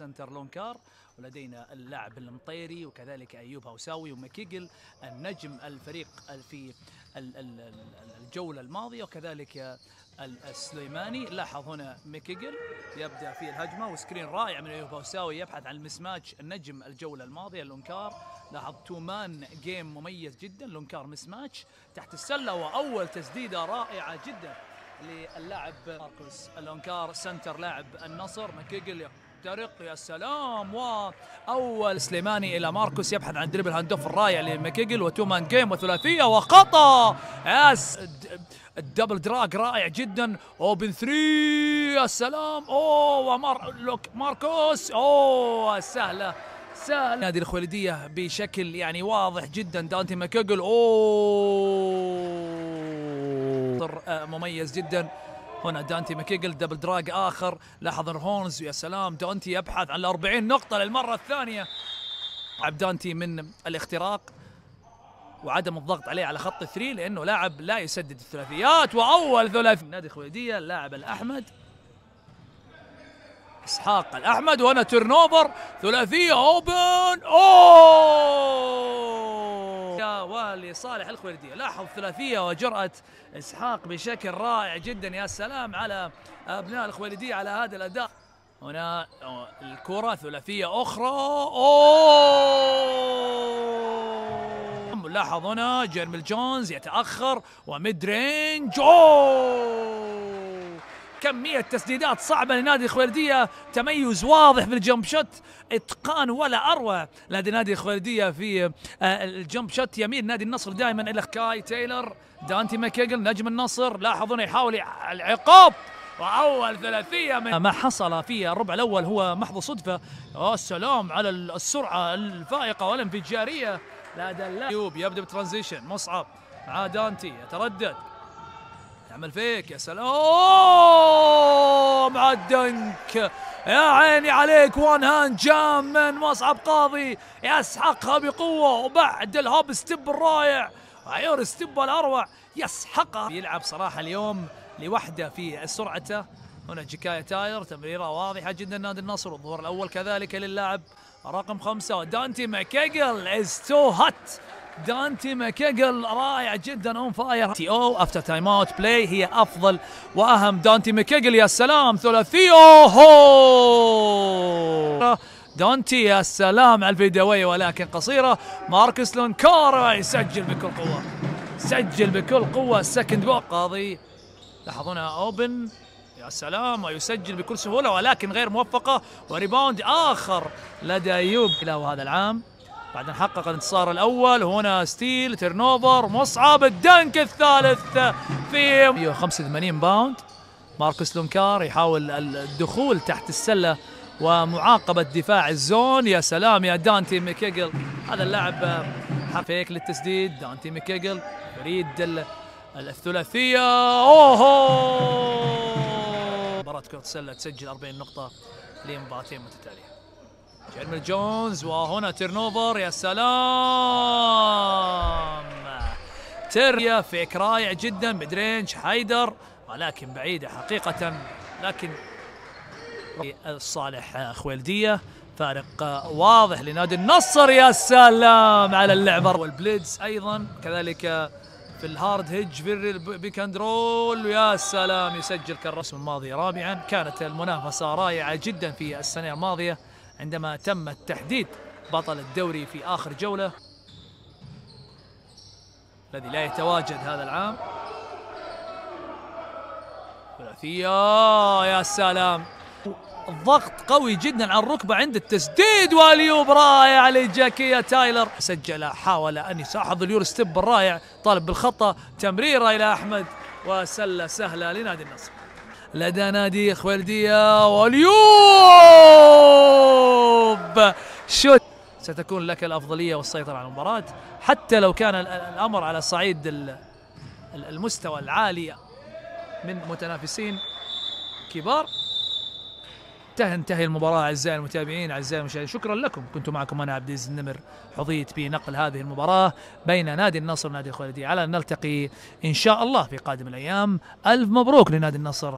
ال center لونكار ولدينا اللاعب المطيري وكذلك أيوب هوساوي ومكيجل النجم الفريق في ال- ال- ال- الجولة الماضية وكذلك ال- السليماني. لاحظ هنا ميكيجل يبدأ في الهجمة و screen رائع من أيوب هوساوي يبحث عن ال mismatch النجم الجولة الماضية لونكار. لاحظ two man game مميز جدا لونكار mismatch تحت السلة وأول تسديدة رائعة جدا للاعب ماركوس الونكار center لاعب النصر. مكيجل يخترق يا سلام. وأول سليماني إلى ماركوس يبحث عن dribble handoff الرائع لمكيجل و two man game وثلاثية وخطا د- ال double drag رائع جدا. open three يا سلام. أوه what a look ماركوس. أوه سهلة سهل نادي الخولدية بشكل يعني واضح جدا. دانتي ماكوجل أوه. آه، مميز جدا. هنا دانتي ماكيجل دبل دراج آخر. لاحظ هونز يا سلام. دانتي يبحث عن 40 نقطة للمرة الثانية. لعب دانتي من الاختراق وعدم الضغط عليه على خط الثري لأنه لاعب لا يسدد الثلاثيات. وأول ثلاثي. نادي الخويديه اللاعب الأحمد. إسحاق الأحمد وهنا تيرن اوفر ثلاثية اوبن أوه! يا ولصالح الخويلدية لاحظ ثلاثية وجرأة إسحاق بشكل رائع جدا. يا سلام على أبناء الخويلدية على هذا الأداء. هنا الكرة ثلاثية أخرى. أوه! لاحظ هنا جيرميل جونز يتأخر. و mid range اوه كمية تسديدات صعبة لنادي الخويلدية تميز واضح في ال jump shot إتقان ولا أروع لدى نادي الخويلدية في آه، الجمب شوت. يميل نادي النصر دائما إلى كاي تايلر دانتي ماكيجل نجم النصر. لاحظون يحاول العقاب وأول ثلاثية من ما حصل في الربع الأول هو محض صدفة. يا سلام على السرعة الفائقة والإنفجارية. لدى اللاعب ايوب يبدأ بترانزيشن مصعب مع دانتي يتردد. يعمل فيك يا سلام مع الدنك يا عيني عليك وان هاند جام من مصعب قاضي. يسحقها بقوة وبعد الهوب ستيب الرائع عيون ستيب الأروع يسحقها. يلعب صراحة اليوم لوحده في سرعته. هنا جيكايا تاير تمريرة واضحة جدا نادي النصر. الظهور الأول كذلك للاعب رقم خمسة ودانتي ماكيجل إز تو هات. دانتي ماكيجل رائع جدا اون فاير تي أو افتر تايم اوت بلاي هي أفضل وأهم. دانتي ماكيجل يا سلام. ثلاثيه هو! دانتي يا سلام. على الفيديوية ولكن قصيرة. ماركس لونكار يسجل بكل قوة. سجل بكل قوة. السكند بول قاضي. لاحظونها اوبن يا سلام. ويسجل بكل سهولة ولكن غير موفقة. وريباوند آخر لدى أيوب له هذا العام. بعد أن حقق الانتصار الأول هنا ستيل تيرنوفر مصعب الدنك الثالث في 185 باوند. ماركوس لونكار يحاول الدخول تحت السلة ومعاقبة دفاع الزون. يا سلام يا دانتي ميكيجل هذا اللاعب فيك للتسديد. دانتي ميكيجل يريد ال- الثلاثية. اوه مباراة كرة السلة تسجل 40 نقطة لمباراتين متتالية. جيرميل جونز وهنا تيرنوفر يا سلام. تيريا فيك رائع جدا مدرينج حيدر ولكن بعيدة حقيقة. لكن الصالح خويلدية فارق واضح لنادي النصر يا سلام على اللعبة والبليدز أيضا كذلك في الهارد هيج في البيك اند رول ويا سلام يسجل كالرسم الماضي رابعا. كانت المنافسة رائعة جدا في السنة الماضية. عندما تم تحديد بطل الدوري في آخر جولة الذي لا يتواجد هذا العام. ثلاثية يا سلام. الضغط قوي جدا على الركبة عند التسديد واليوب رائع لجاكيا تايلر. سجل حاول أن يساحظ اليور ستيب الرائع طالب بالخطة تمريرة إلى أحمد وسلة سهلة لنادي النصر. لدى نادي خويلدية واليوب شوت ستكون لك الأفضلية والسيطرة على المباراة. حتى لو كان ال- الأمر على صعيد ال- ال- المستوى العالي من متنافسين كبار. تنتهي المباراة أعزائي المتابعين أعزائي المشاهدين. شكرا لكم. كنت معكم أنا عبد العزيز النمر. حظيت بنقل هذه المباراة بين نادي النصر ونادي الخالدية على أن نلتقي إن شاء الله في قادم الأيام. ألف مبروك لنادي النصر.